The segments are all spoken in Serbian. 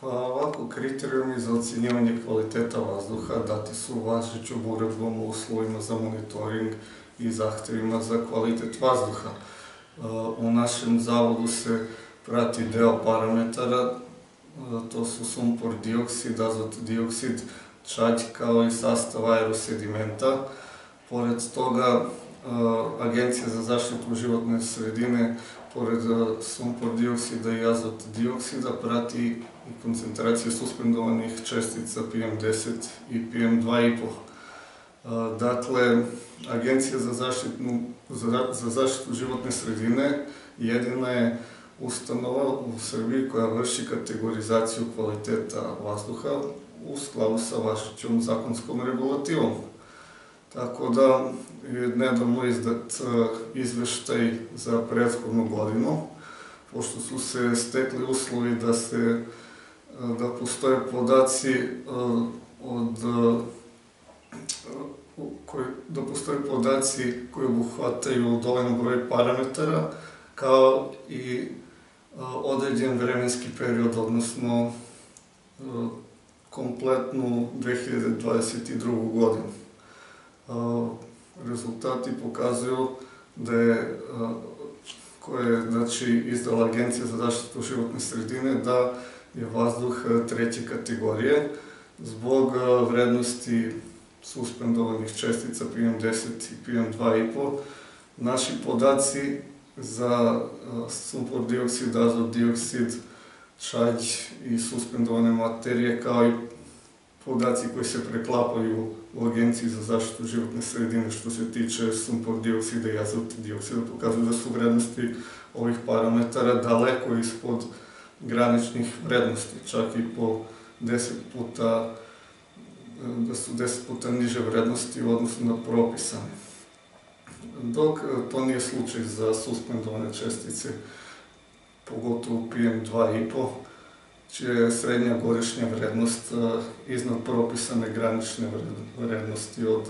Pa ovako, kriterijumi za ocjenjivanje kvaliteta vazduha dati su važećom uredbom o uslovima za monitoring i zahtevima za kvalitet vazduha. U našem zavodu se prati deo parametara, to su sumpor dioksid, azot dioksid, čađ kao i sastav aerosedimenta. Pored toga, Agencija za zaštitu životne sredine, pored sumpor dioksida i azot dioksida, prati i koncentracije suspendovanih čestica PM10 i PM2,5. Dakle, Agencija za zaštitu, za, za zaštitu životne sredine jedina je ustanova u Srbiji koja vrši kategorizaciju kvaliteta vazduha u skladu sa vašećom zakonskom regulativom. Tako da je nedavno izdat izveštaj za prethodnu godinu, pošto su se stekli uslovi da se da postoje podaci od koji, da postoje podaci koji obuhvataju dovoljno broj parametara, kao i određen vremenski period, odnosno kompletnu 2022. godinu. Rezultati pokazuju da je koje je znači, izdala Agencija za zaštitu životne sredine da je vazduh treće kategorije zbog vrednosti suspendovanih čestica PM10 i PM2,5. Naši podaci za sumpor dioksid, azot dioksid, čađ i suspendovane materije, kao i podaci koji se preklapaju u Agenciji za zaštitu životne sredine što se tiče sumpor dioksida i azot dioksida, pokazuju da su vrednosti ovih parametara daleko ispod graničnih vrednosti, čak i po 10 puta da su 10 puta niže vrednosti u odnosu na propisane. Dok to nije slučaj za suspendovane čestice, pogotovo PM2,5, че средна годишна вредност изнад прописана гранични вредности од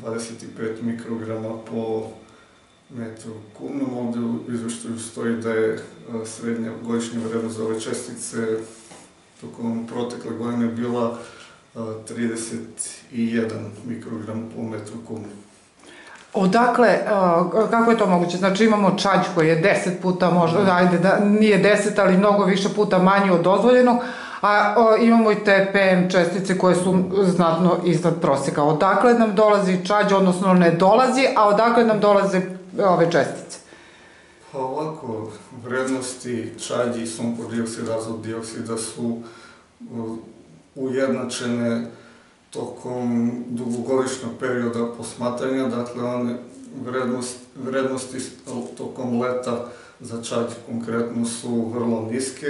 25 микрограма по метру кубно. Овде у извештају стои да е средна годишна вредност за ове честице током протекла година била 31 микрограм по метру кубно. Odakle, kako je to moguće? Znači imamo čađ koji je 10 puta možda, da. ajde, da, nije 10, ali mnogo više puta manje od dozvoljenog, a o, imamo i te PM čestice koje su znatno iznad prosjeka. Odakle nam dolazi čađ, odnosno ne dolazi, a odakle nam dolaze ove čestice? Pa ovako, vrednosti čađi i sumpor dioksida, azot dioksida su ujednačene tokom dugogodišnjeg perioda posmatranja, dakle one vrednost, vrednosti tokom leta za čađ konkretno su vrlo niske,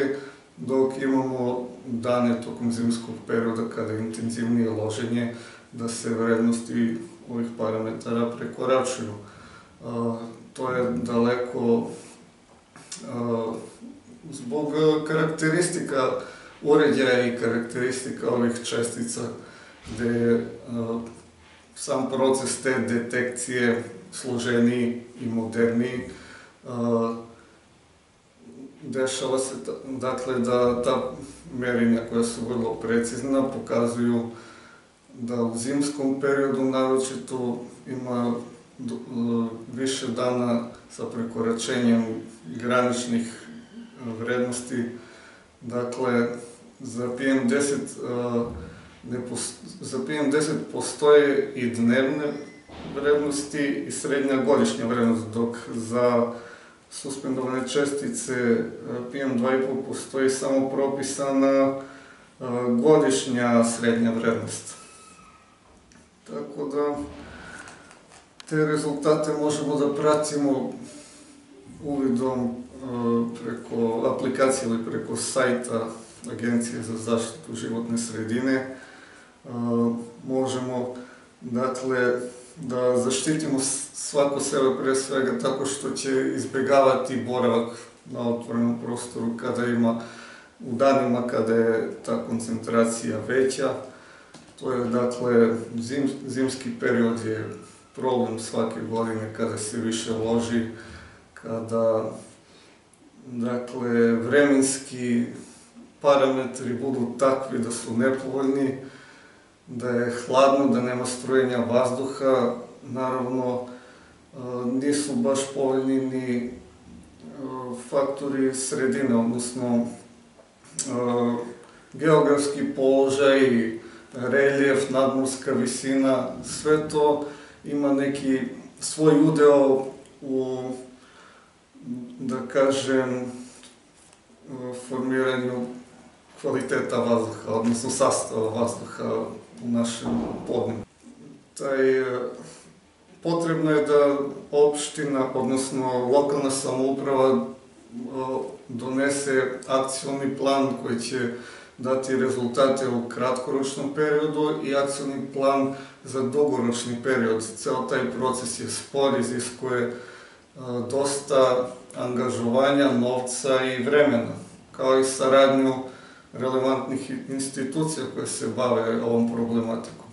dok imamo dane tokom zimskog perioda kada je intenzivnije loženje, da se vrednosti ovih parametara prekoračuju. to je daleko zbog karakteristika uređaja i karakteristika ovih čestica gde je sam proces te detekcije složeniji i moderniji. Dešava se, dakle, da ta merenja koja su vrlo precizna pokazuju da u zimskom periodu naročito ima više dana sa prekoračenjem graničnih vrednosti. Dakle, za PM10 ne za PM10 postoje i dnevne vrednosti i srednja godišnja vrednost, dok za suspendovane čestice PM2,5 postoji samo propisana godišnja srednja vrednost. Tako da te rezultate možemo da pratimo uvidom preko aplikacije ili preko sajta Agencije za zaštitu životne sredine možemo, dakle, da zaštitimo svako sebe pre svega tako što će izbegavati boravak na otvorenom prostoru kada ima u danima kada je ta koncentracija veća. To je, dakle, zim, zimski period je problem svake godine kada se više loži, kada, dakle, vremenski parametri budu takvi da su nepovoljni, da je hladno, da nema strujenja vazduha, naravno nisu baš povoljni ni faktori sredine, odnosno geografski položaj, reljef, nadmorska visina, sve to ima neki svoj udeo u, da kažem, formiranju kvaliteta vazduha, odnosno sastava vazduha u našem podnebu. Taj, potrebno je da opština, odnosno lokalna samouprava donese akcioni plan koji će dati rezultate u kratkoročnom periodu i akcioni plan za dugoročni period. Ceo taj proces je spor, iziskuje dosta angažovanja, novca i vremena, kao i saradnju relevantnih institucija koje se bave ovom problematikom.